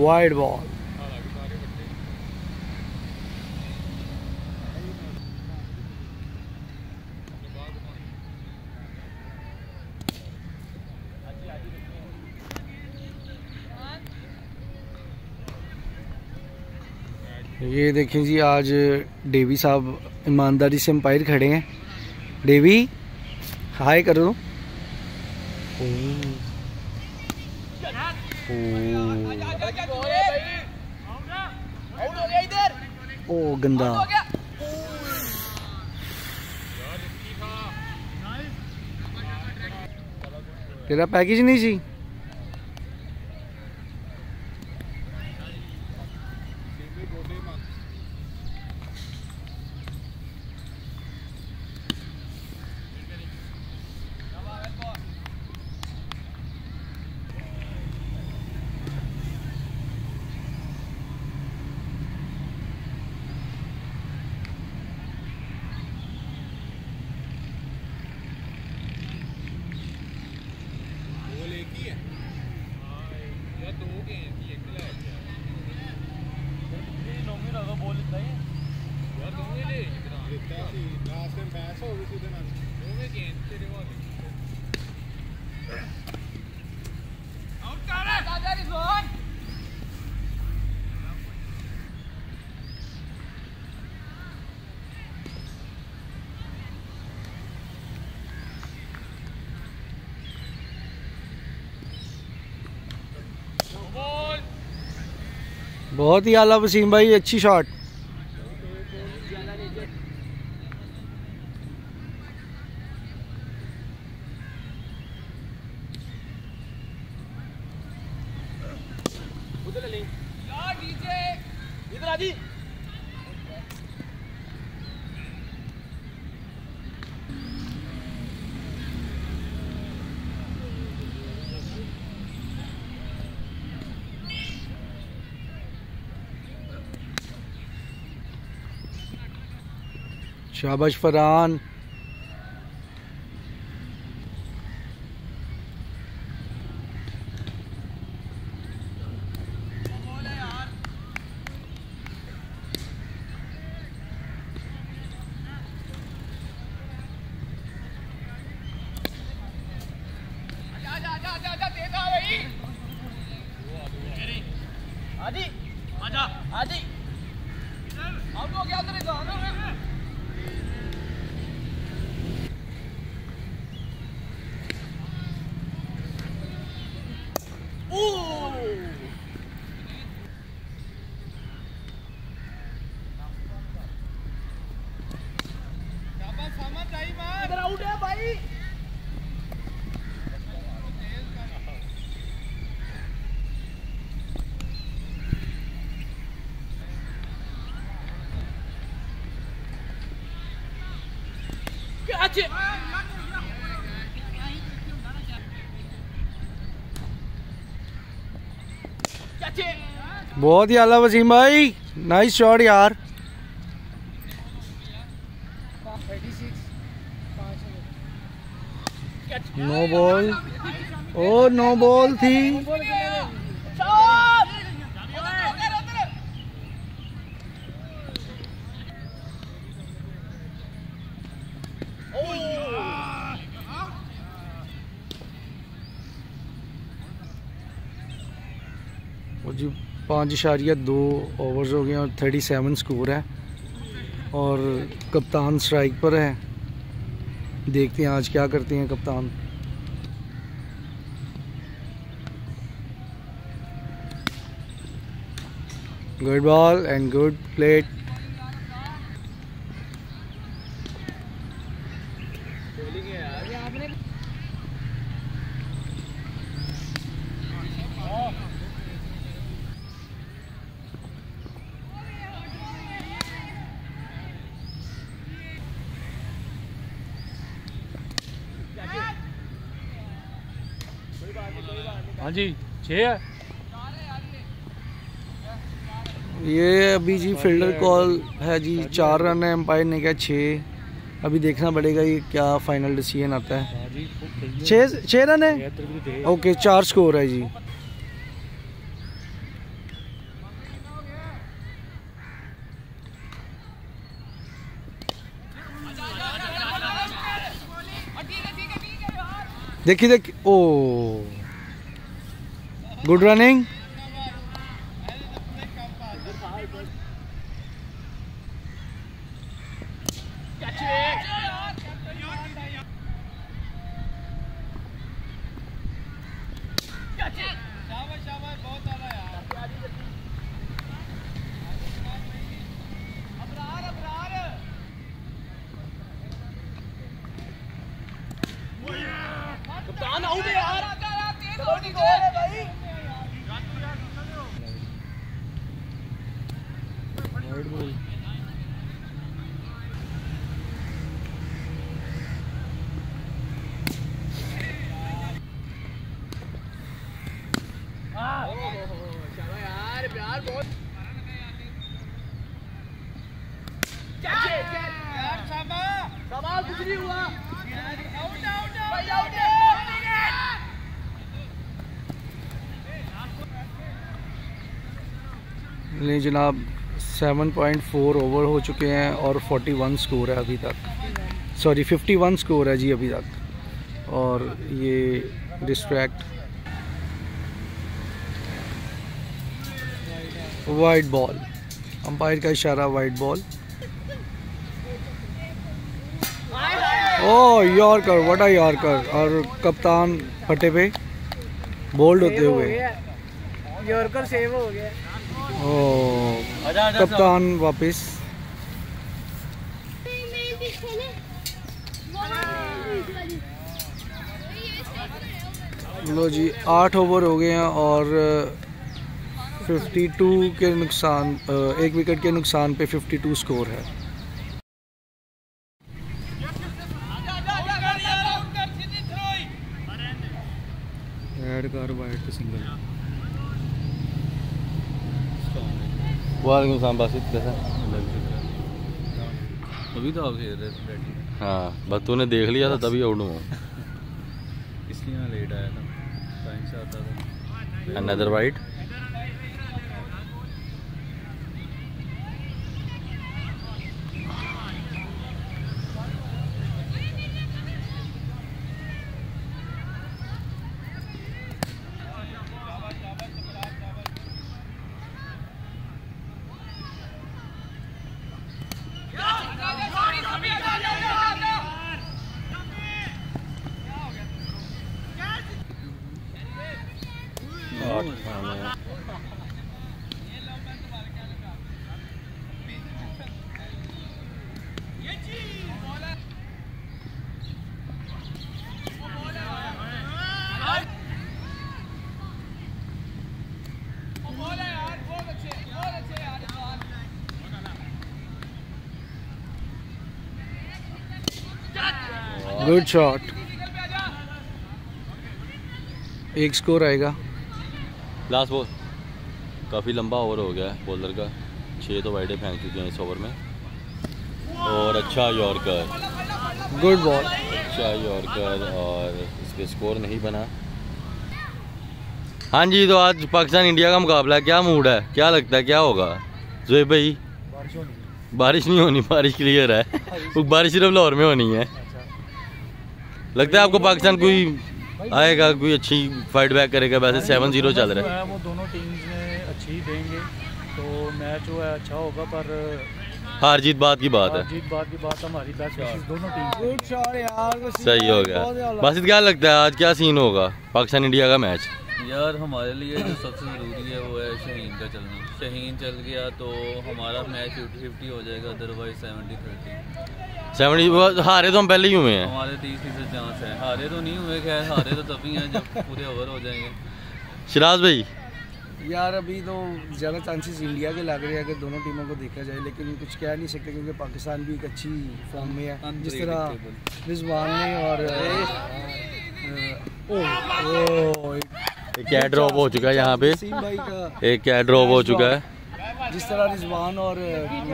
Wide ball. ये देखें जी, आज डेवी साहब ईमानदारी से अंपायर खड़े हैं। डेवी, हाय करो। ओ, गंदा। तेरा पैकेज नहीं सी? बहुत ही आला वसीम भाई अच्छी शॉट शाबाश फरहान आदि आजा आदि आउट हो गया उधर ही तो आना इधर आउट है भाई Catch it! Catch it! बहुत ही आला वसीम भाई। नाइस शॉट यार। नो बॉल ओ नो बॉल थी। जी पाँच इशारिया दो ओवर्स हो गए और थर्टी सेवन स्कोर है। और कप्तान स्ट्राइक पर है। देखते हैं आज क्या करते हैं कप्तान। Good ball and good plate ये अभी जी फील्डर कॉल है जी चार रन है एम्पायर ने क्या छः। अभी देखना पड़ेगा ये क्या फाइनल डिसीज़न आता है। छः छः रन है? ओके चार स्कोर है जी। देखिए देखिए ओ। गुड रनिंग कप्तान आउट है यार चलो नीचे भाई यार प्यार बहुत यार शाबा शाबा कुछ नहीं हुआ आउट आउट भाई आउट नहीं जनाब 7.4 ओवर हो चुके हैं और 41 स्कोर है अभी तक। सॉरी 51 स्कोर है जी अभी तक। और ये डिस्ट्रैक्ट वाइट बॉल अंपायर का इशारा वाइट बॉल ओ यॉर्कर व्हाट आ यॉर्कर और कप्तान फटे पे बोल्ड होते हुए। यॉर्कर सेव हो गया। ओ कप्तान वापस। लो जी, आठ ओवर हो गए हैं और 52 के नुकसान एक विकेट के नुकसान पे 52 स्कोर है। ऐड कर वाइट सिंगल वालेकुम सलाम बासित कैसा अभी तो आप खेल रहे थे हाँ बस तूने देख लिया था तभी आउट इसलिए मैं लेट आया था। टाइम से आता था। अनदर वाइट गुड शॉट एक स्कोर आएगा। लास्ट बॉल काफ़ी लंबा ओवर हो गया है बॉलर का। छः तो वाइडें फेंक चुके हैं इस ओवर में। और अच्छा यॉर्कर। गुड बॉल अच्छा यॉर्कर और इस पे स्कोर नहीं बना। हाँ जी तो आज पाकिस्तान इंडिया का मुकाबला है। क्या मूड है? क्या लगता है? क्या होगा? जोए भाई बारिश नहीं होनी बारिश क्लियर है। वो बारिश सिर्फ़ लाहौर में होनी है। लगता है आपको पाकिस्तान कोई आएगा कोई अच्छी फाइट बैक करेगा वैसे सेवन ज़ीरो चल रहा है। वो दोनों टीम्स में अच्छी देंगे। तो मैच जो है अच्छा होगा पर हार जीत बात की बात है। जीत बात की बात हमारी दोनों टीम गुड शॉट यार सही हो गया। बस क्या लगता है आज क्या सीन होगा पाकिस्तान इंडिया का मैच यार हमारे लिए जो सबसे ज़रूरी है वो है शहीन का चलना। शहीन चल गया तो हमारा मैच फिफ्टी फिफ्टी हो जाएगा अदरवाइज़ सेवेंटी थर्टी सेवेंटी हारे तो हम पहले ही हुए हैं। हमारे तीस फ़ीसद चांस है। हारे तो नहीं हुए खैर हारे तो तभी हैं जब पूरे ओवर हो जाएँगे। शिराज भाई। यार अभी तो ज़्यादा चांसेस इंडिया के लग रहे हैं अगर दोनों टीमों को देखा जाए लेकिन कुछ कह नहीं सकते क्योंकि पाकिस्तान भी एक अच्छी फॉर्म में है। जिस तरह रिजवान ने और ओ, ओ, एक कैट ड्रॉप हो चुका है यहाँ पे। वसीम भाई का एक कैट ड्रॉप हो चुका है। जिस तरह रिजवान और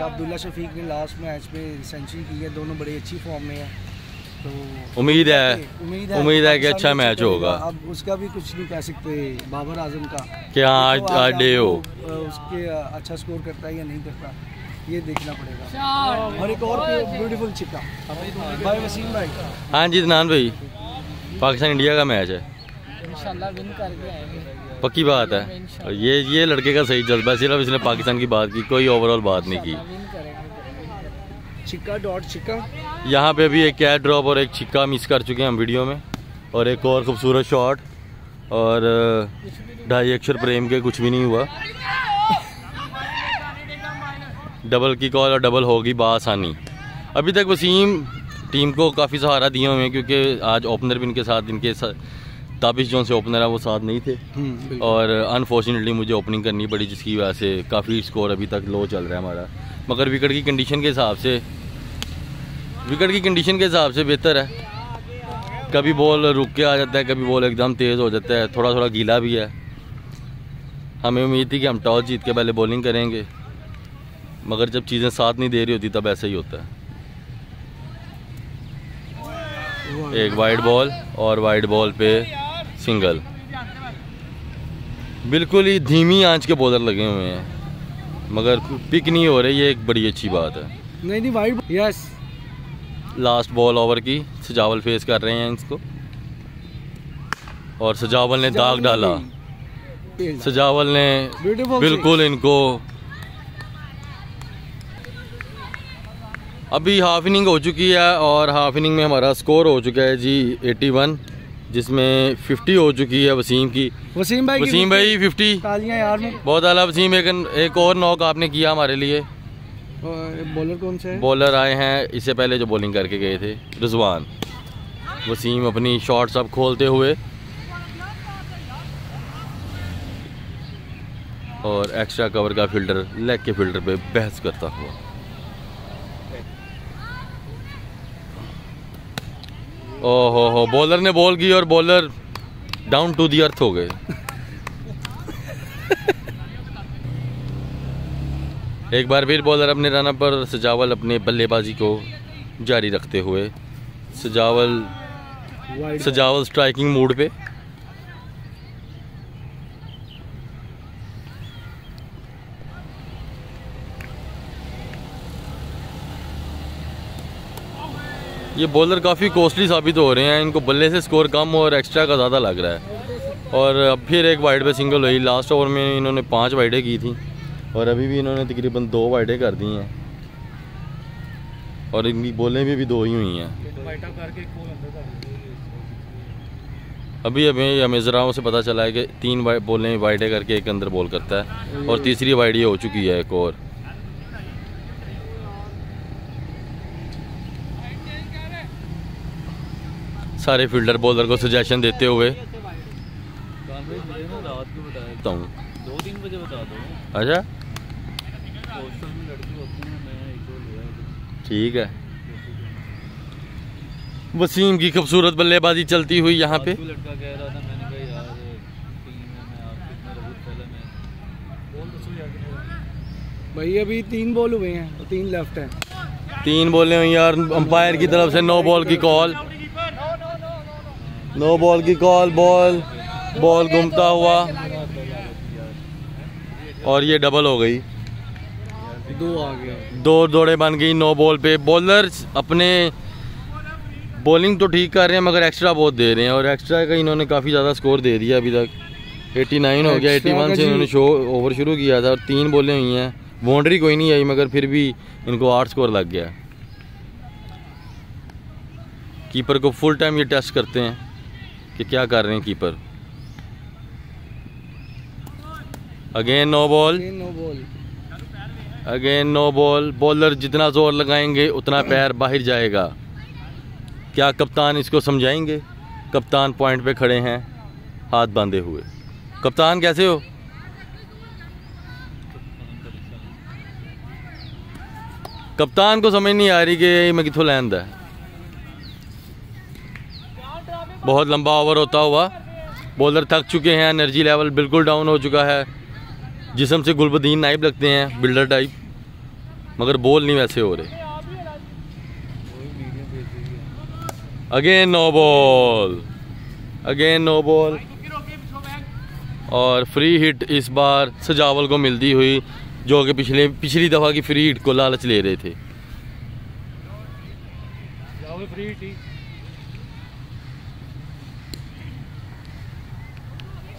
अब्दुल्ला शफीक ने लास्ट मैच में सेंचुरी की है दोनों बड़ी अच्छी फॉर्म में है। तो उम्मीद है उम्मीद है। उम्मीद है कि अच्छा मैच होगा। अब उसका भी कुछ नहीं कह सकते बाबर आज़म का। कि हाँ आज तो आज डे हो। उसके अच्छा स्कोर करता है या नहीं करता ये देखना पड़ेगा। और एक और ब्यूटीफुल चिक्का भाई वसीम भाई। हाँ जी दनान भाई पाकिस्तान इंडिया का मैच है। इंशाल्लाह विन करके आएँगे। पक्की बात है। ये ये लड़के का सही जज्बा सिर्फ़ इसने पाकिस्तान की बात की कोई ओवरऑल बात नहीं की। डॉट यहाँ पे भी एक कैट ड्रॉप और एक छिक्का मिस कर चुके हैं हम वीडियो में। और एक और खूबसूरत शॉट और ढाई अक्षर प्रेम के कुछ भी नहीं हुआ। डबल की कॉल और डबल होगी बासानी अभी तक वसीम टीम को काफ़ी सहारा दिए हुए हैं क्योंकि आज ओपनर भी इनके साथ इनके साथ ताबिश जोन से ओपनर है वो साथ नहीं थे। हम्म, और अनफॉर्चुनेटली मुझे ओपनिंग करनी पड़ी जिसकी वजह से काफ़ी स्कोर अभी तक लो चल रहा है हमारा। मगर विकेट की कंडीशन के हिसाब से विकेट की कंडीशन के हिसाब से बेहतर है। कभी बॉल रुक के आ जाता है कभी बॉल एकदम तेज़ हो जाता है। थोड़ा थोड़ा गीला भी है। हमें उम्मीद थी कि हम टॉस जीत के पहले बॉलिंग करेंगे। मगर जब चीज़ें साथ नहीं दे रही होती तब ऐसा ही होता है। एक वाइड बॉल और वाइड बॉल पे सिंगल। बिल्कुल ही धीमी आँच के बॉलर लगे हुए हैं। मगर पिक नहीं हो रहे ये एक बड़ी अच्छी बात है। नहीं नहीं wide yes last ball over की सजावल फेस कर रहे हैं इसको। और सजावल ने दाग डाला। सजावल ने बिल्कुल इनको अभी हाफ़ इनिंग हो चुकी है और हाफ़ इनिंग में हमारा स्कोर हो चुका है जी 81 जिसमें 50 हो चुकी है वसीम की। वसीम भाई की वसीम भाई 50 तालियाँ यार में। बहुत आला वसीम एक एक और नॉक आपने किया हमारे लिए। बॉलर कौन सा है? बॉलर आए हैं इससे पहले जो बॉलिंग करके गए थे रिजवान। वसीम अपनी शॉट सब खोलते हुए। और एक्स्ट्रा कवर का फील्डर लेग के फील्डर पे बहस करता हुआ। ओहो हो बॉलर ने बॉल की और bowler down to the earth हो गए। एक बार फिर बॉलर अपने रन पर सजावल अपने बल्लेबाजी को जारी रखते हुए सजावल सजावल स्ट्राइकिंग मूड पे। ये बॉलर काफ़ी कॉस्टली साबित हो रहे हैं, इनको बल्ले से स्कोर कम और एक्स्ट्रा का ज़्यादा लग रहा है। और अब फिर एक वाइड पे सिंगल हुई लास्ट ओवर में इन्होंने पाँच वाइडें की थी, और अभी भी इन्होंने तकरीबन दो वाइडें कर दी हैं। और इनकी बॉलें भी अभी दो ही हुई हैं। अभी हमें हमें से पता चला है कि तीन बॉलें वाइडें करके एक अंदर बॉल करता है, और तीसरी वाइड ये हो चुकी है एक और। सारे फील्डर बॉलर को सजेशन देते हुए। हूँ अच्छा? ठीक है। वसीम की खूबसूरत बल्लेबाजी चलती हुई यहाँ पे। भाई अभी तीन बॉल हुए हैं तीन लेफ़्ट हैं। तीन बॉलें हुई यार अंपायर की तरफ़ से नो बॉल की कॉल नो बॉल की कॉल बॉल बॉल घूमता हुआ। और ये डबल हो गई। दो आ गया। दो दौड़े बन गई नो बॉल पे। बॉलर अपने बॉलिंग तो ठीक कर रहे हैं मगर एक्स्ट्रा बहुत दे रहे हैं। और एक्स्ट्रा का इन्होंने काफ़ी ज़्यादा स्कोर दे दिया अभी तक। 89 हो गया Extra 81 से इन्होंने शो ओवर शुरू किया था और तीन बॉलें हुई हैं। बाउंड्री कोई नहीं आई मगर फिर भी इनको आठ स्कोर लग गया। कीपर को फुल टाइम ये टेस्ट करते हैं। कि क्या कर रहे हैं keeper again no ball no ball again no ball bowler जितना ज़ोर लगाएँगे उतना पैर बाहर जाएगा। क्या कप्तान इसको समझाएँगे? कप्तान पॉइंट पे खड़े हैं हाथ बांधे हुए। कप्तान कैसे हो? कप्तान को समझ नहीं आ रही कि मैं कितों लैंद है। बहुत लंबा ओवर होता हुआ। बॉलर थक चुके हैं एनर्जी लेवल बिल्कुल डाउन हो चुका है। जिसम से गुलबदीन नाइब लगते हैं बिल्डर टाइप मगर बॉल नहीं वैसे हो रहे। Again no ball again no ball और फ्री हिट इस बार सजावल को मिलती हुई, जो कि पिछले, पिछली दफ़ा की फ्री हिट को लालच ले रहे थे।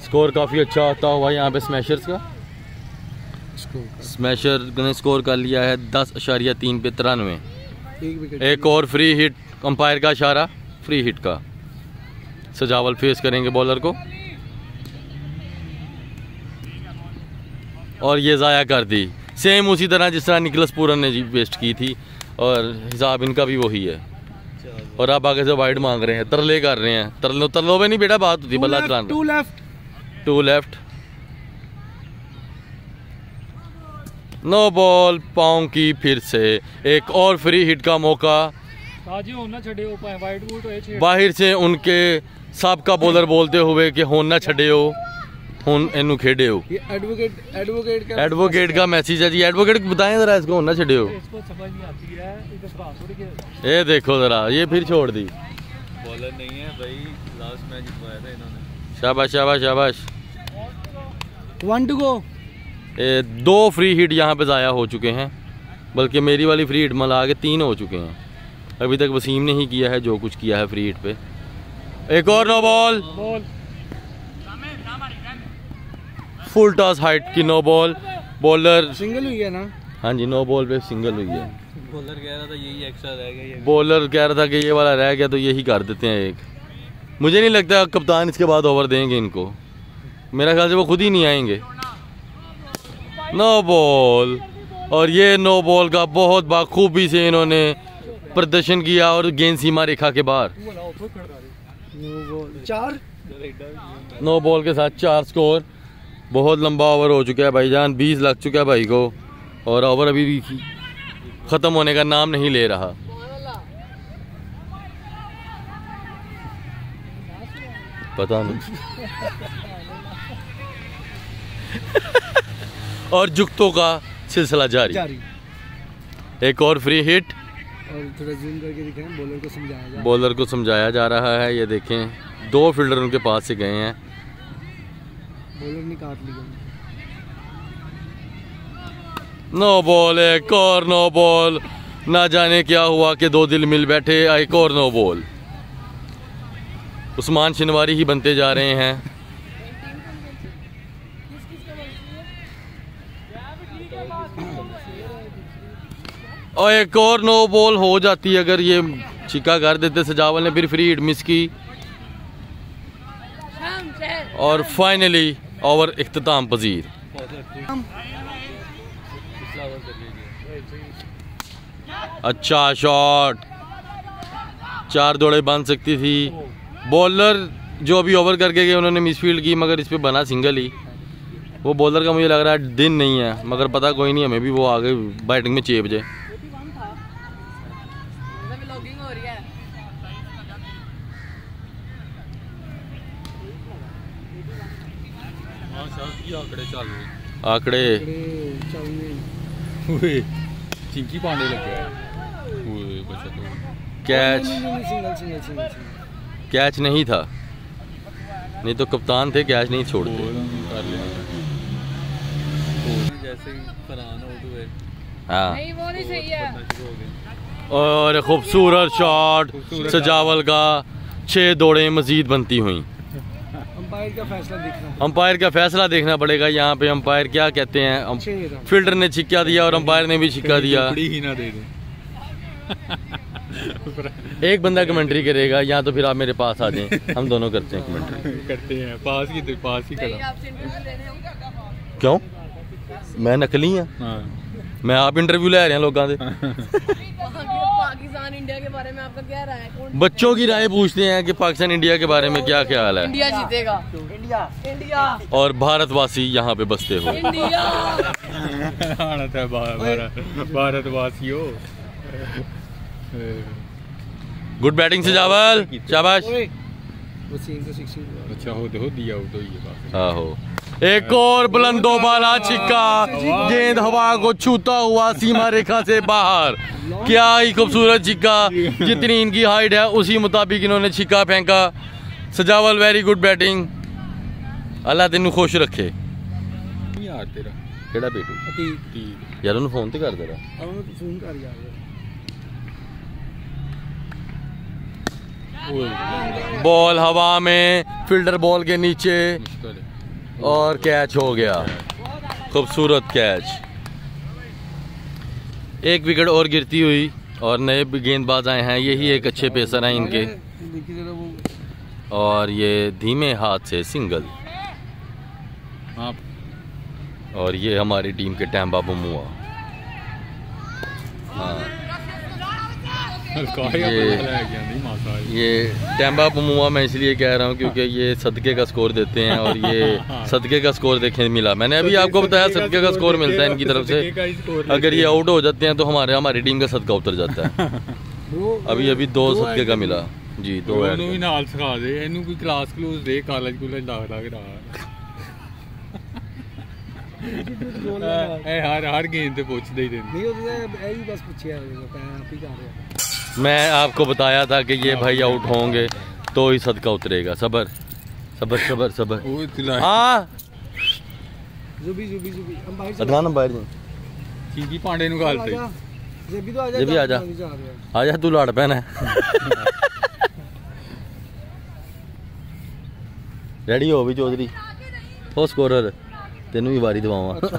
स्कोर काफ़ी अच्छा होता हुआ यहाँ पे स्मैशर्स का। स्मैशर ने स्कोर कर लिया है दस अशारिया तीन पे तिरानवे। एक और फ्री हिट अंपायर का इशारा फ्री हिट का। सजावल फेस करेंगे बॉलर को। और ये ज़ाया कर दी। सेम उसी तरह जिस तरह निकलस पूरन ने जी वेस्ट की थी और हिसाब इनका भी वही है। और आप आगे से वाइड मांग रहे हैं तरले कर रहे हैं। तरलो तरलो में नहीं बेटा बात होती बल्ला चलाना to left to left no ball पाँव की फिर से। एक और फ्री हिट का मौका। हो बाहर से उनके सबका बॉलर बोलते हुए कि होन ना छड़े हो होन एनु खेडे हो एडवोकेट एडवोकेट का एडवोकेट का मैसेज है जी। एडवोकेट बताएँ जरा इसको होन छड़े हो इसको समझ नहीं आती है इधर भरा थोड़ी के। ये देखो जरा ये फिर छोड़ दी। बॉलर नहीं है भाई लास्ट मैच जितवाया था इन्होंने। शाबाश शाबाश शाबाश। वन टू गो ए, दो फ्री हिट यहाँ पे ज़ाया हो चुके हैं बल्कि मेरी वाली फ्री हिट मिला के तीन हो चुके हैं। अभी तक वसीम ने ही किया है जो कुछ किया है फ्री हिट पे। एक और no ball ball full toss height की नो बॉल बॉलर सिंगल हुई है ना? हाँ जी नो बॉल पे सिंगल हुई है। बॉलर कह रहा था यही एक्स्ट्रा रह गया बॉलर कह रहा था कि ये वाला रह गया तो यही कर देते हैं एक। मुझे नहीं लगता कप्तान इसके बाद ओवर देंगे इनको। मेरा ख्याल से वो खुद ही नहीं आएँगे। No ball. और ये नो बॉल का बहुत बाखूबी से इन्होंने प्रदर्शन किया और गेंद सीमा रेखा के बाहर। चार। नो बॉल के साथ चार स्कोर। बहुत लंबा ओवर हो चुका है भाईजान बीस लग चुका है भाई को। और ओवर अभी भी ख़त्म होने का नाम नहीं ले रहा। पता नहीं। और जुगतों का सिलसिला जारी। जारी। एक और फ्री हिट और थोड़ा जूम करके दिखाएँ बॉलर को समझाया जाए बॉलर को समझाया जा रहा है ये देखें। दो फील्डर उनके पास से गए हैं। बॉलर ने काट लिया। नो बॉल एक और नो बॉल ना जाने क्या हुआ कि दो दिल मिल बैठे एक और नो बॉल उस्मान शिनवारी ही बनते जा रहे हैं। और एक और नो बॉल हो जाती है अगर ये छिक्का कर देते, सजावल ने फिर फ्री हिट मिस की। और फाइनली ओवर इख्ताम पजीर। अच्छा शॉट चार दौड़े बन सकती थी। बॉलर जो अभी ओवर करके गए, उन्होंने मिसफील्ड की, मगर इस पे बना सिंगल ही। वो बॉलर का मुझे लग रहा है दिन नहीं है, मगर पता कोई नहीं, हमें भी वो आगे बैटिंग में चेप जाए व्लॉगिंग हो रही है आंकड़े चल आंकड़े। चिंकी पांडे लगे तो। कैच कैच नहीं था। नहीं तो कप्तान थे कैच नहीं छोड़ते। ही। हाँ है। हो। और खूबसूरत शॉट सजावल का छह दौड़े मजीद बनती हुई। अंपायर का फैसला देखना अंपायर का फैसला देखना पड़ेगा यहाँ पे अंपायर क्या कहते हैं? अम- फील्डर ने छिक्का दिया और अंपायर ने भी छिक्का दिया। ही ना दे दे। एक बंदा कमेंट्री करेगा या तो फिर आप मेरे पास आ जाएँ। हम दोनों करते हैं कमेंट्री करते हैं पास की पास ही करा। हो क्यों? मैं नकली हाँ। हाँ। मैं आप इंटरव्यू ले रहे हैं लोगों से पाकिस्तान इंडिया के बारे में आपका क्या राय है? बच्चों की राय पूछते हैं कि पाकिस्तान इंडिया के बारे में क्या ख्याल है। इंडिया जीतेगा। इंडिया। इंडिया। और भारतवासी यहाँ पे बसते हो। इंडिया। आना था भारत भारतवासियों। गुड बैटिंग से चावल शाबाश। तो अच्छा हो हो दिया आउट हो ये बात। आहो एक और बुलंदो वाला छिक्का गेंद हवा को छूता हुआ सीमा रेखा से बाहर क्या ही खूबसूरत छिक्का जितनी इनकी हाइट है उसी मुताबिक इन्होंने छिक्का फेंका सजावल वेरी गुड बैटिंग अल्लाह तेन खुश रखे यार तेरा ਕਿਹੜਾ ਬੇਟੂ अतीक ठीक ਯਾਰ ਉਹਨੂੰ ਫੋਨ ਤੇ ਕਰ ਦੇਣਾ अब मैं फोन कर यार बॉल हवा में फील्डर बॉल के नीचे मुश्किल है और कैच हो गया। खूबसूरत कैच एक विकेट और गिरती हुई और नए गेंदबाज आए हैं। यही एक अच्छे पेसर हैं इनके। और ये धीमे हाथ से सिंगल और ये हमारी टीम के टैम्बा बमुआ हाँ हल्का ही। ये- अपना रह गया नहीं मासा ये टैम्बा बमुआ मैं इसलिए कह रहा हूँ क्योंकि ये सदके का स्कोर देते हैं और ये सदके का स्कोर देखने मिला मैंने अभी आपको बताया सदके का स्कोर मिलता है इनकी तरफ से अगर ये आउट हो जाते हैं तो हमारे हमारी टीम का सदका उतर जाता है दो अभी अभी दो सदके का मिला जी दो ਉਹਨੂੰ ऐड ਵੀ ਨਾਲ ਸਿਖਾ ਦੇ ਇਹਨੂੰ ਕੋਈ ਕਲਾਸ ਕਲੂਸ ਦੇ ਕਾਲਜ ਕੁਲਜ ਲੱਗ ਲੱਗ ਰਹਾ ਇਹ ਹਰ ਹਰ ਗੇਮ ਤੇ ਪੁੱਛਦੇ ਹੀ ਰਹਿੰਦੇ ਨਹੀਂ ਉਹਦੇ ਇਹੀ ਬਸ ਪੁੱਛਿਆ ਹੋਵੇਗਾ ਮੈਂ ਆਪ ਹੀ ਕਰ ਰਿਹਾ मैं आपको बताया था कि ये भाई आउट होंगे तो ही सदका उतरेगा। सबर सबर सबर सबर। हाँ। अदनान तू लाड़ पहना रेडी हो भी चौधरी? हो स्कोरर तेन भी बारी दवा अच्छा।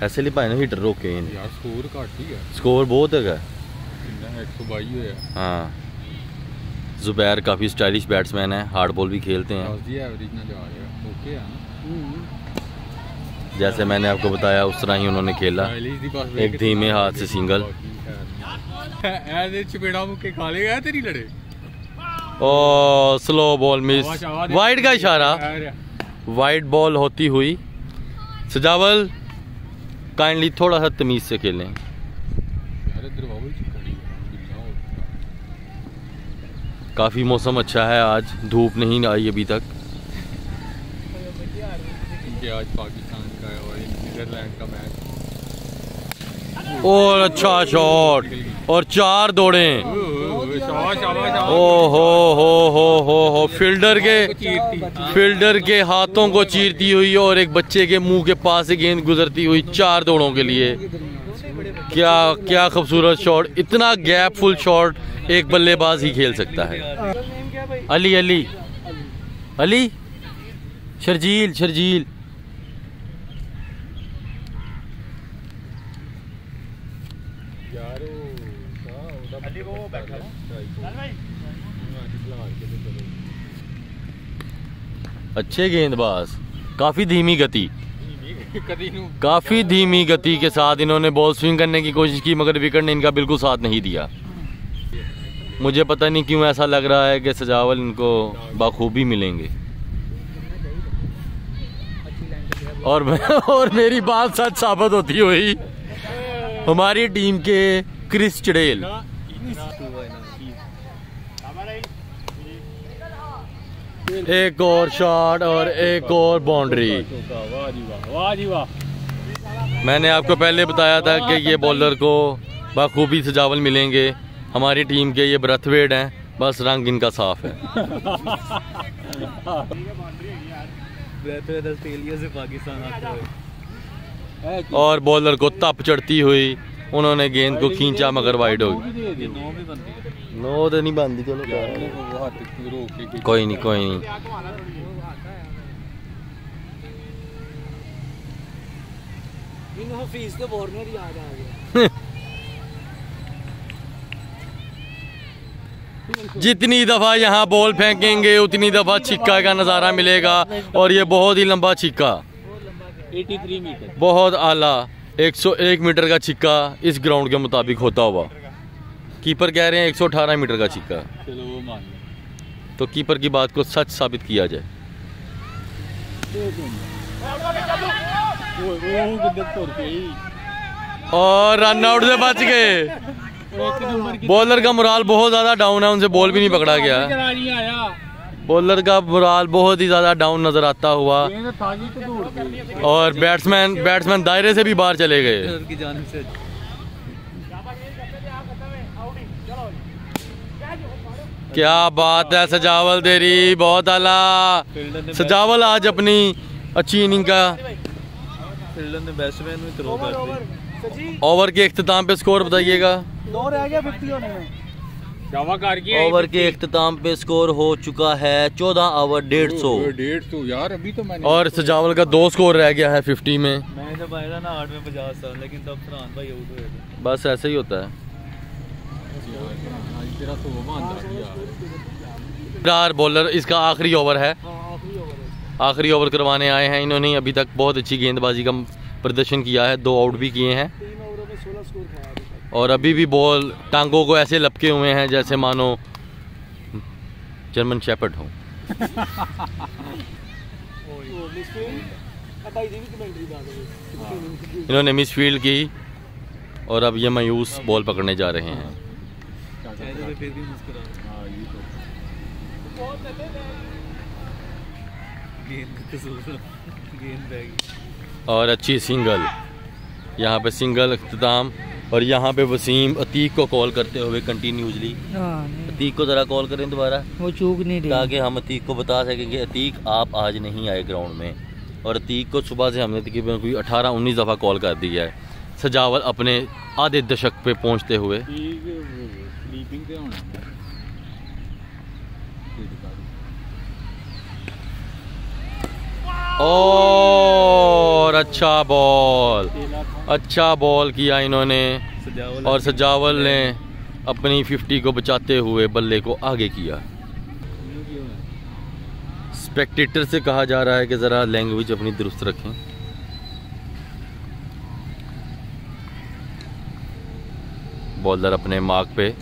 ਪੇਟ ऐसे लिए भाई हिटर रोके इन ਯਾਰ ਸਕੋਰ ਘੱਟ ਹੀ ਆ स्कोर बहुत है ਕਿੰਨਾ 122 ਹੋਇਆ हाँ जुबैर काफ़ी स्टाइलिश बैट्समैन है हार्ड बॉल भी खेलते हैं 10 ਦੀ ਐਵਰੇਜ ਨਾਲ ਜਾ ਰਿਹਾ ਓਕੇ ਆ जैसे मैंने आपको बताया उस तरह ही उन्होंने खेला Stylish ਦੀ ਬਸ एक धीमे हाथ से सिंगल ਐ ਚਪੇੜਾ ਮੁੱਕੇ ਖਾ ਲੇਗਾ ਤੇਰੀ ਲੜੇ और स्लो बॉल मिस शाबाश, शाबाश। वाइड का इशारा वाइड बॉल होती हुई सजावल काइंडली थोड़ा सा तमीज़ से खेलें। काफ़ी मौसम अच्छा है आज धूप नहीं आई अभी तक। आज पाकिस्तान का और नीदरलैंड का मैच। और अच्छा शॉट और चार दौड़े। ओ हो हो हो हो हो फील्डर के फील्डर के हाथों को चीरती हुई और एक बच्चे के मुँह के पास से गेंद गुजरती हुई चार दौड़ों के लिए। क्या क्या खूबसूरत शॉट। इतना गैप फुल शॉट एक बल्लेबाज ही खेल सकता है। अली अली। अली? शर्जील शर्जील। अच्छे गेंदबाज काफ़ी धीमी गति। काफ़ी धीमी गति के साथ इन्होंने बॉल स्विंग करने की कोशिश की, मगर विकेट ने इनका बिल्कुल साथ नहीं दिया। मुझे पता नहीं क्यों ऐसा लग रहा है कि सजावल इनको बाखूबी मिलेंगे। और मैं और मेरी बात सच साबित होती हुई, हमारी टीम के क्रिस चड़ेल। एक और शॉट और एक और बाउंड्री मैंने आपको पहले बताया था कि ये बॉलर को बखूबी से सजावल मिलेंगे। हमारी टीम के ये ब्रथवेड हैं बस रंग इनका साफ़ है। और बॉलर को तप चढ़ती हुई उन्होंने गेंद को खींचा मगर वाइड हो गई। नो तो नहीं बनती चलो कोई नहीं। कोई नहीं जितनी दफ़ा यहाँ बॉल फेंकेंगे उतनी दफ़ा छिक्का का नज़ारा मिलेगा और ये बहुत ही लंबा छिक्का। 83 मीटर बहुत आला 101 मीटर का छिक्का इस ग्राउंड के मुताबिक होता हुआ। कीपर कह रहे हैं 118 मीटर का चिक्का चलो वो मान तो कीपर की बात को सच साबित किया जाए। और रन आउट से बच गए। बॉलर का मुराल बहुत ज़्यादा डाउन है उनसे बॉल भी नहीं पकड़ा गया। बॉलर का मुराल बहुत ही ज़्यादा डाउन नज़र आता हुआ। और बैट्समैन बैट्समैन दायरे से भी बाहर चले गए। क्या बात है सजावल तेरी बहुत आला। सजावल आज अपनी अच्छी इनिंग का। फील्डर ने बैट्समैन में थ्रो कर दी। ओवर के अख्ताम पे स्कोर बताइएगा। ओवर के अख्ताम पे स्कोर हो चुका है चौदह ओवर डेढ़ सौ। डेढ़ सौ यार अभी तो मैंने और सजावल का दो स्कोर रह गया है फिफ्टी में। मैं जब आया था ना आठ में पचास था लेकिन तब भाई आउट हुए बस ऐसे ही होता है। तो यार बॉलर इसका आखिरी ओवर है। आखिरी ओवर करवाने आए हैं इन्होंने। अभी तक बहुत अच्छी गेंदबाजी का प्रदर्शन किया है। दो आउट भी किए हैं। और अभी भी बॉल टांगों को ऐसे लपके हुए हैं जैसे मानो जर्मन शेपर्ड हो। इन्होंने मिस फ़ील्ड की। और अब ये मायूस बॉल पकड़ने जा रहे हैं। चेहरे पे फिर भी मुस्कुरा हाँ ये तो गेंद गेंद रह और अच्छी सिंगल। यहाँ पे सिंगल अख्ताम और यहाँ पे वसीम अतीक को कॉल करते हुए कंटिन्यूसली अतीक को ज़रा कॉल करें दोबारा। वो चूक नहीं रही। ताकि हम अतीक को बता सकें कि अतीक आप आज नहीं आए ग्राउंड में। और अतीक को सुबह से हमने तकरीबन कोई अठारह उन्नीस दफ़ा कॉल कर दिया है। सजावल अपने आधे दशक पे पहुँचते हुए। ठीक स्लीपिंग पे होना और अच्छा बॉल अच्छा बॉल किया इन्होंने. और सजावल ने अपनी 50 को बचाते हुए बल्ले को आगे किया. स्पेक्टेटर से कहा जा रहा है कि ज़रा लैंग्वेज अपनी दुरुस्त रखें. बॉलर अपने मार्क पे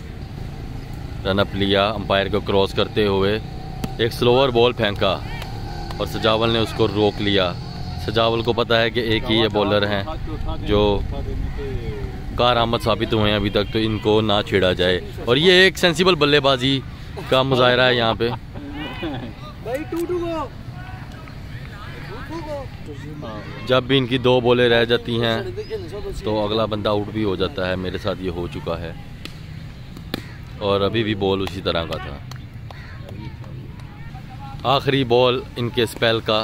रनअप लिया अंपायर को क्रॉस करते हुए एक स्लोअर बॉल फेंका और सजावल ने उसको रोक लिया। सजावल को पता है कि एक ही ये बॉलर हैं जो कार आमद साबित हुए हैं अभी तक तो इनको ना छेड़ा जाए। और ये एक सेंसिबल बल्लेबाजी का मुजाहरा है यहाँ पे। जब भी इनकी दो बॉलें रह जाती हैं तो अगला बंदा आउट भी हो जाता है मेरे साथ ये हो चुका है। और अभी भी बॉल उसी तरह का था। आखिरी बॉल इनके स्पेल का।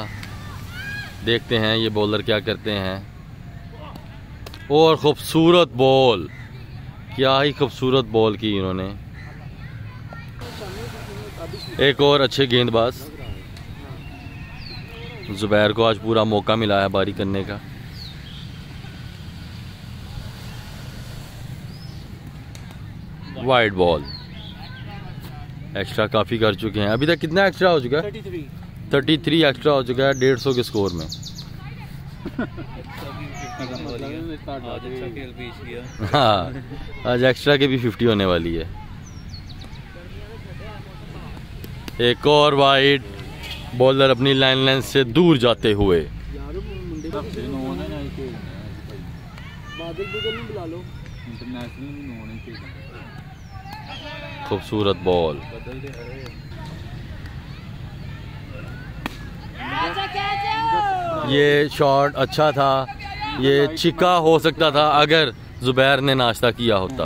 देखते हैं ये बॉलर क्या करते हैं। और खूबसूरत बॉल क्या ही खूबसूरत बॉल की इन्होंने। एक और अच्छे गेंदबाज। जुबैर को आज पूरा मौका मिला है बारी करने का। वाइड बॉल एक्स्ट्रा काफ़ी कर चुके हैं। अभी तक कितना एक्स्ट्रा हो चुका है? थर्टी थ्री एक्स्ट्रा हो चुका है डेढ़ सौ के स्कोर में। हाँ आज एक्स्ट्रा के भी फिफ्टी होने वाली है। एक और वाइड बॉलर अपनी लाइन लाइन से दूर जाते हुए। इंटरनेशनल भी होने चाहिए खूबसूरत बॉल। ये शॉट अच्छा था। ये चिक्का हो सकता था अगर जुबैर ने नाश्ता किया होता।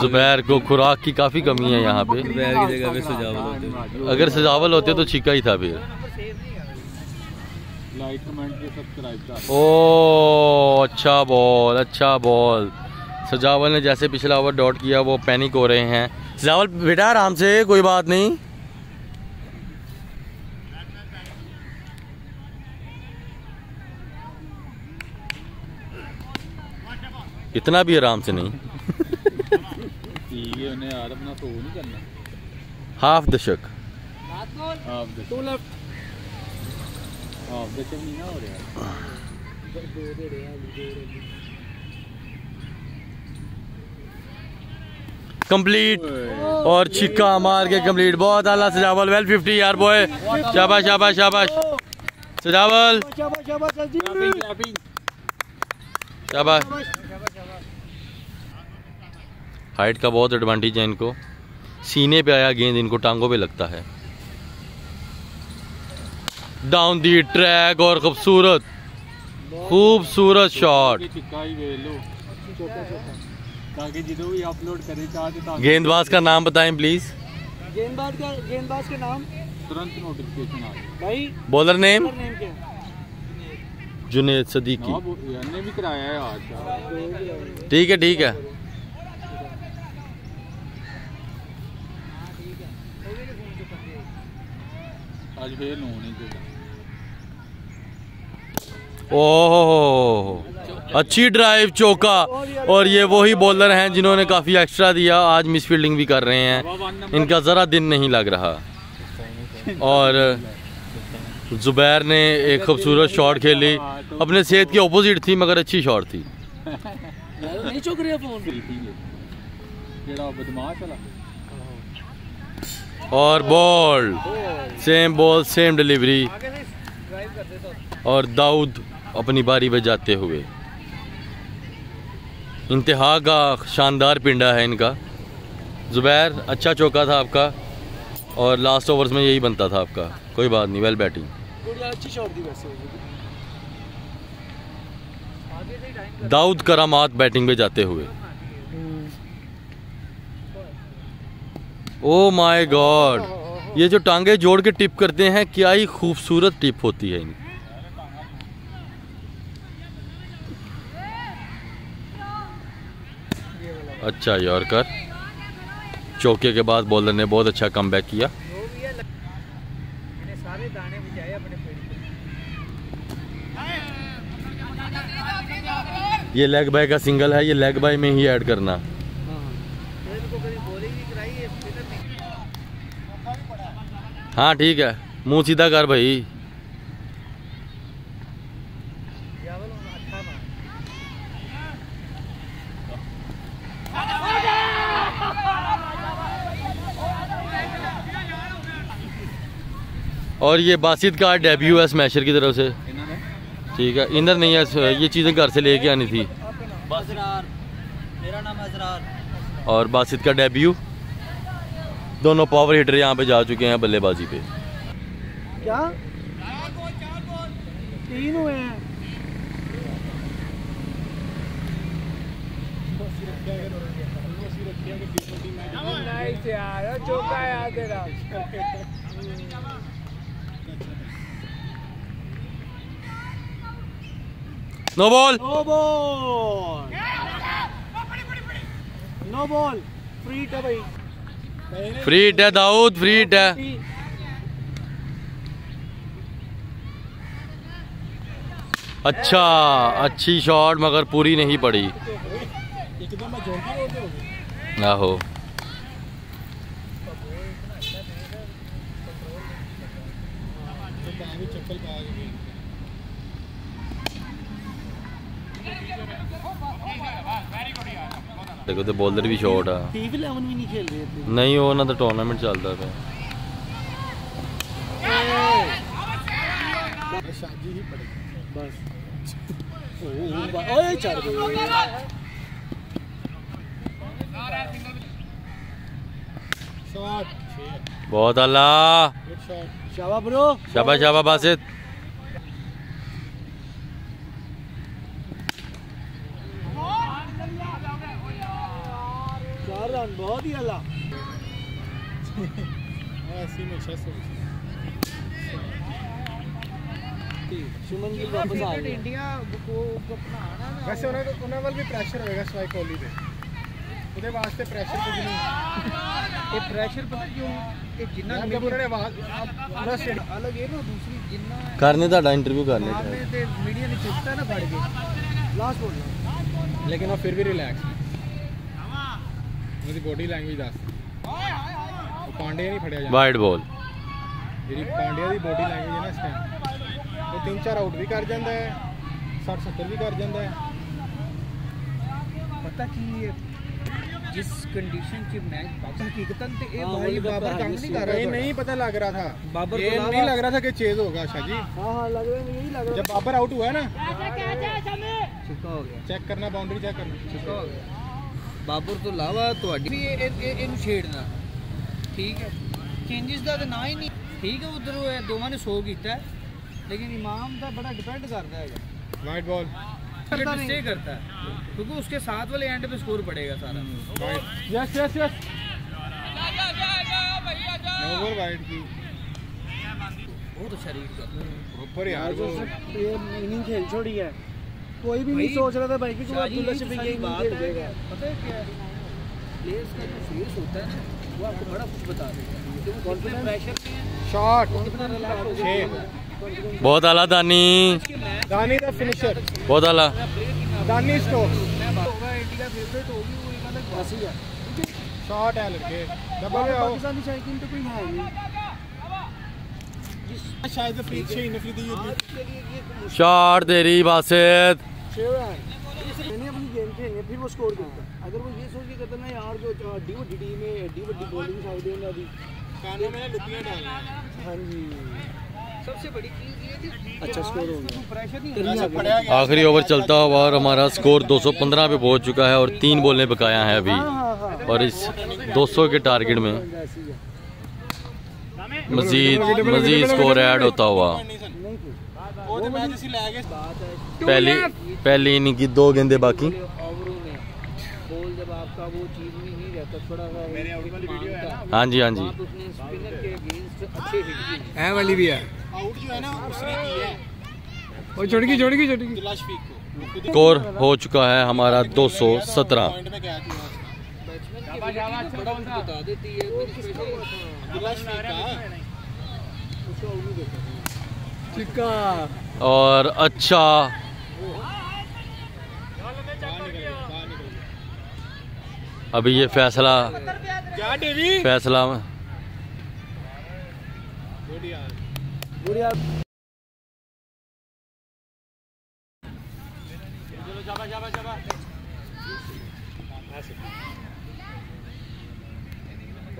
जुबैर को खुराक की काफ़ी कमी है यहाँ पे। अगर सजावल होते तो चिक्का ही था फिर। ओ अच्छा बॉल अच्छा बॉल सजावल ने जैसे पिछला ओवर डॉट किया, वो पैनिक हो रहे हैं। सजावल बेटा, आराम से, कोई बात नहीं। इतना भी आराम से नहीं। हाफ़ दशक। Half the to left half the नहीं ना हो रहा। कंप्लीट और छिक्का मार के कंप्लीट बहुत आला सजावल. वेल फिफ्टी यार बॉय शाबाश शाबाश शाबाश. सजावल. शाबाश. हाइट का बहुत एडवांटेज है इनको. सीने पे आया गेंद इनको टांगों पे लगता है. डाउन दी ट्रैक और खूबसूरत. खूबसूरत शॉट ताकि जिन्हों भी अपलोड करे चाहते गेंदबाज का नाम बताएँ प्लीज़ गेंदबाज का गेंदबाज का नाम? तुरंत नोटिफिकेशन भाई बॉलर नेम जुनेद सदीकी। भी कराया है आज ठीक है ठीक है। आज ओह। अच्छी ड्राइव चौका और ये वही बॉलर हैं जिन्होंने काफ़ी एक्स्ट्रा दिया। आज मिस फील्डिंग भी कर रहे हैं। इनका ज़रा दिन नहीं लग रहा। और जुबैर ने एक खूबसूरत शॉट खेली। अपने सेहत के ऑपोजिट थी मगर अच्छी शॉट थी। और ball same ball same delivery और दाऊद अपनी बारी बजाते हुए। इंतहा का शानदार पिंडा है इनका। जुबैर अच्छा चौका था आपका और लास्ट ओवर्स में यही बनता था आपका। कोई बात नहीं वेल बैटिंग दाऊद करामात बैटिंग पे जाते हुए। ओ माय गॉड ये जो टांगे जोड़ के टिप करते हैं क्या ही खूबसूरत टिप होती है इनकी। अच्छा यॉर्कर चौके के बाद बॉलर ने बहुत अच्छा कम किया। अपने पेड़ ये लेग बाय का सिंगल है, ये लेग बाय में ही ऐड करना। हाँ ठीक है। मुँह सीधा कर भाई। और ये बासित का डेब्यू है स्मैशर की तरफ़ से। ठीक है इधर नहीं है ये चीज़ें घर से लेके आनी थी। मेरा नाम और बासित का डेब्यू दोनों पावर हिटर यहाँ पे जा चुके हैं बल्लेबाजी पे। क्या? तीन हुए हैं। नाइस यार चौका यार तेरा। No ball no ball no ball free है भाई फ्री हिट है दाऊद फ्री है अच्छा अच्छी शॉट मगर पूरी नहीं पड़ी। आहो। देखो तो बॉलर भी शॉट है नहीं खेल रहे थे नहीं वो ना तो टूर्नामेंट चलता गए बहुत अल्लाह शाबा ब्रो शाबाश शाबाश बासित चार रन बहुत ही अला सुमन जी वापस आ गए इंडिया को अपना आना ना ਵੈਸੇ ਉਹਨਾਂ ਕੋਲ ਉਹਨਾਂ ਵੱਲ ਵੀ ਪ੍ਰੈਸ਼ਰ ਹੋਏਗਾ ਸਟ੍ਰਾਈਕ ਕੋਲੀ ਤੇ ਉਹਦੇ ਵਾਸਤੇ ਪ੍ਰੈਸ਼ਰ ਕੁਝ ਨਹੀਂ ये प्रेशर पता क्यों ये जिन्ना ਯਾਰ ਜਬ ਉਹਨਾਂ ਨੇ ਆਵਾਜ਼ ਪੂਰਾ ਸਟੇਟ अलग है ना दूसरी जिन्ना करने ਤੁਹਾਡਾ ਇੰਟਰਵਿਊ ਕਰਨੇ मारने ते मीडिया ने चुकता ना फड़ के लास्ट बोल ਲੇਕਿਨ ਉਹ ਫਿਰ ਵੀ ਰਿਲੈਕਸ ਮੇਰੀ ਬੋਡੀ ਲੈਂਗੁਏਜ ਦੱਸ ਪਾਂਡੇ ਨਹੀਂ ਫੜਿਆ ਜਾਂਦਾ ਵਾਈਡ ਬਾਲ ਜਿਹੜੀ ਪਾਂਡਿਆ ਦੀ ਬੋਡੀ ਲੈਂਗੁਏਜ ਹੈ ਨਾ ਇਸ ਟਾਈਮ ਉਹ ਤਿੰਨ ਚਾਰ ਆਊਟ ਵੀ ਕਰ ਜਾਂਦਾ ਹੈ 60 70 ਵੀ ਕਰ ਜਾਂਦਾ ਹੈ ਪਤਾ ਕੀ जिस कंडीशन की मैच हकीकतन तो ये भाई बाबर काम नहीं कर रहा नहीं पता लग रहा था। बाबर ये नहीं लग रहा था कि चेज होगा आशा जी। हाँ हाँ लग रहा है यही लग रहा। जब बाबर आउट हुआ है ना। चेक करना बाउंड्री चेक करना ਬਾਬਰ ਤੋਂ ਇਲਾਵਾ ਤੁਹਾਡੀ ਵੀ ਇਹ- ਇਹ- ਇਹ- ਇਹਨੂੰ ਛੇੜਨਾ ਠੀਕ ਹੈ ਚੇਂਜਸ ਦਾ ਤਾਂ ਨਾ ਹੀ ਨਹੀਂ ਠੀਕ ਹੈ ਉਧਰ ਉਹ ਇਹ ਦੋਵਾਂ ਨੇ 100 ਕੀਤਾ ਹੈ, लेकिन इमाम का बड़ा डिपेंड करता है वाइट बॉल करता नहीं करता है क्योंकि उसके साथ वाले एंड पे स्कोर पड़ेगा सारा yes yes yes no ball wide की बहुत अच्छा रीड कर प्रॉपर यार वो ये इनिंग खेल छोड़ी है कोई भी नहीं सोच रहा था भाई कि तो बात है। पता है क्या प्लेयर्स का जो फेस होता है वो आपको बड़ा कुछ बता कि गया बहुत आला दानी। दानी द फिनिशर बहुत आला। दानी स्टोक्स है शॉट है। लड़के। डबल आओ पाकिस्तानी शायकीन तो कोई है नहीं। शायद अफरीद शहीन अफरीदी युद्ध के लिए ये शॉट तेरी बासित मैंने अपनी गेम खेलनी फिर वो स्कोर करता अगर वो ये सोच के करता ना यार जो डी वो डी में डी वो बॉलिंग साइड है। ना दी कानों में ना लुकियाँ डालना हाँ जी सबसे बड़ी चीज़ ये थी अच्छा स्कोर हो गया। प्रेशर नहीं वैसे पढ़ा गया आखिरी ओवर चलता हुआ और हमारा स्कोर 215 पे पहुँच चुका है और तीन बॉलें बकाया हैं अभी। और इस 200 के टारगेट में। मजीद मजीद स्कोर ऐड होता हुआ। पहली पहली इनिंग की दो गेंदे बाकी। हाँ जी हाँ जी। है वाली भी है। और जोड़ी जोड़ी जोड़ी स्कोर हो चुका है हमारा 217 है और अच्छा। अभी ये फैसला फैसला गुड यार शाबाश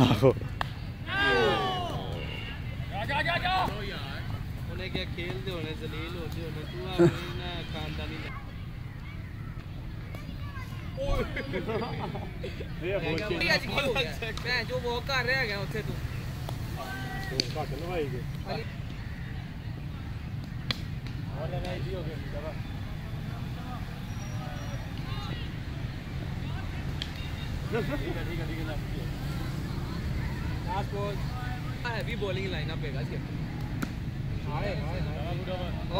आओ क्या खेल दे होने जलील होते होने तू अपने खानदानी मैं जो वो कर रहा है उसे तू घट लवाई गए और लवाई जी हो गए ठीक है ठीक है ठीक है। Last ball heavy bowling lineup है इसके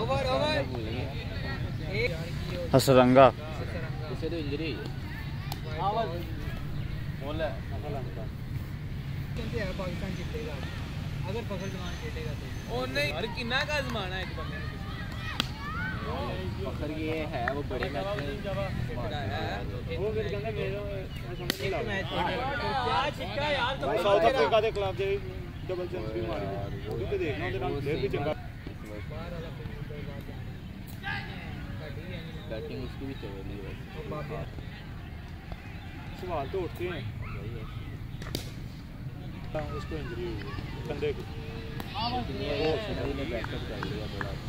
ओवर ओवर हसरंगा। इसे तो इंजरी कहते हैं पाकिस्तान जीतेगा। अगर फखर जमान खेलेगा तो। और नहीं अरे कितना का जमाना है एक बंदे फखर ये है वो बड़े मैच में बड़ा है ਉਹ ਫਿਰ ਕਹਿੰਦਾ ਮੇਰੇ एक मैच क्या छिक्का यार ਸਾਊਥ ਅਫਰੀਕਾ ਦੇ ਖਿਲਾਫ ਜਿਹੜੀ ਡਬਲ ਸੈਂਚਰੀ ਮਾਰੀ ਉਹ ਵੀ ਤੇ ਦੇਖਣਾ ਉਹਦੇ ਨਾਲ ਪਲੇਅਰ ਵੀ ਚੰਗਾ बैटिंग उसकी भी चल रही है सवाल तो उठते हैं हाँ, उसको इंजरी हुई है कंधे की वो सभी ने बैकअप कर लिया बड़ा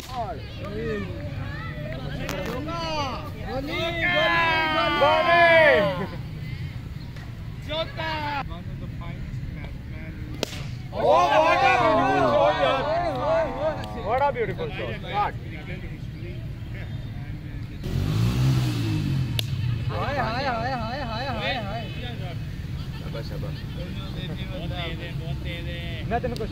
What a बहुत तेज है बहुत तेज है मैं तेरे को कुछ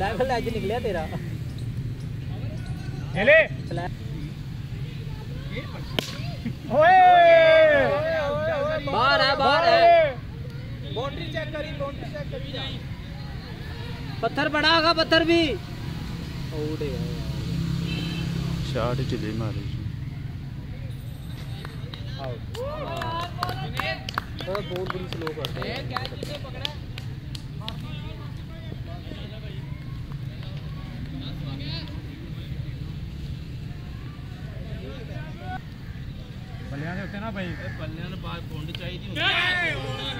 लेवल आज निकलिया तेरा। hele ओए। बाहर है बाहर है। बाउंड्री चेक करी बाउंड्री चेक करी पत्थर बड़ा होगा पत्थर भी। ओडे शॉट चिली मारी थोड़ा बड़ी स्लो करते हैं ਪਈ। ਬੱਲਿਆਂ ਨੂੰ ਬਾਅਦ ਪੁੰਡ ਚਾਹੀਦੀ ਹੁੰਦੀ।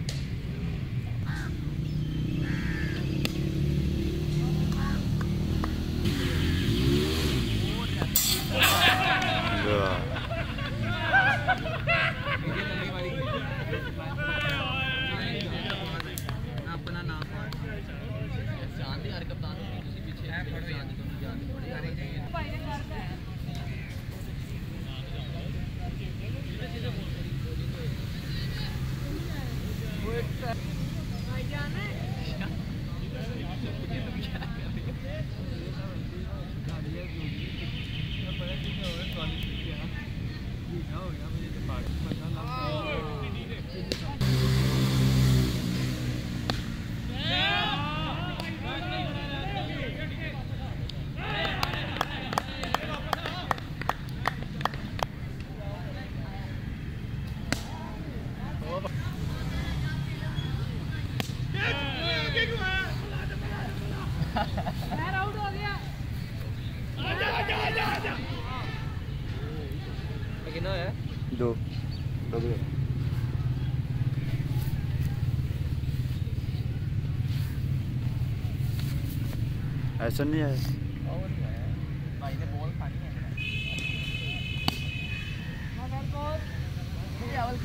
ऐसा नहीं है। बॉल